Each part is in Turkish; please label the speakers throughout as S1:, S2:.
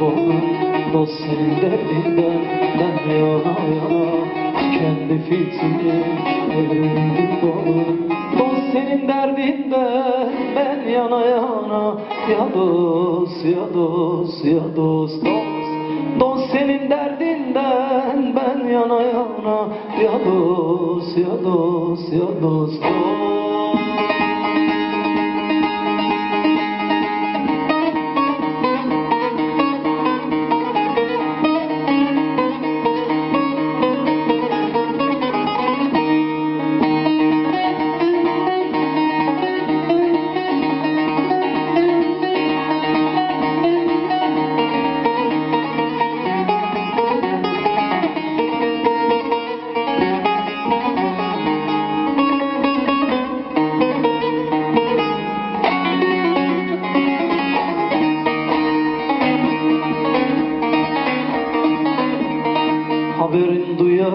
S1: bana Dost senin derdinden ben yana yana. Kendi fitini elimde bana Dost senin derdinden ben yana yana. Ya dost ya dost ya dost dost. Dost senin derdinden ben yana yana. Ya dost ya dost ya dost dost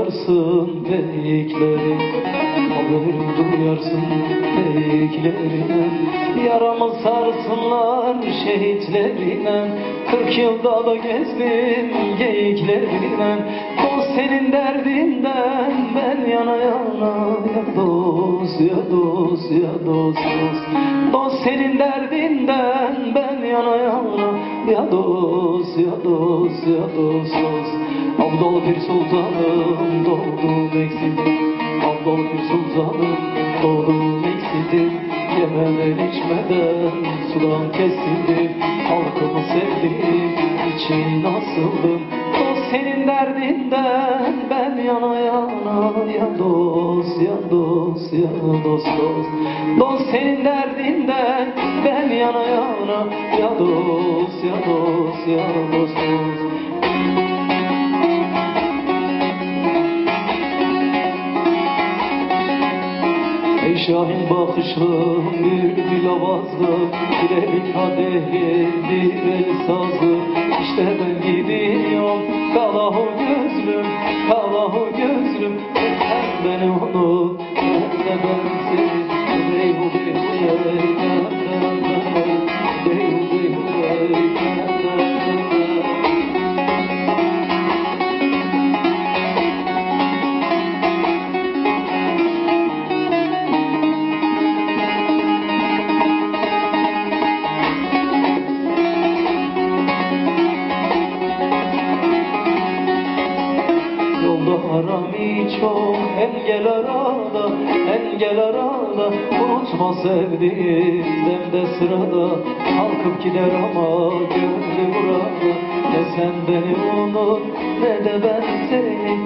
S1: duyarsın beyikleri Haberin duyarsın beyiklerine Yaramı sarsınlar şehitlerine. Kırk yılda da gezdim geyiklerine. Dost senin derdinden ben yana yana Ya dost ya dost ya dost dost. Dost senin derdinden ben yana yana Ya dost ya dost ya dost dost Abdal bir sultanım doğdum eksidim. Abdal bir sultanım doğdum eksidim. Yemeden içmeden sudan kesildim. Halkımı sevdim için asıldım. Dost senin derdinden ben yana yana Ya dost ya dost ya dost dost. Dost senin derdinden ben yana yana Ya dost ya dost ya dost dost Şahin bakışlım bir gül avazlı Bilelik kadeh geldi el sazı. İşte ben gidiyorum kalahu gözlüm Kalahu gözlüm. Sen beni unut Ben de ben Harami çok engel arada Engel arada. Unutma sevdiğim demde sırada. Kalkıp gider ama gönlü burada. Ne sen beni unut ne de ben seni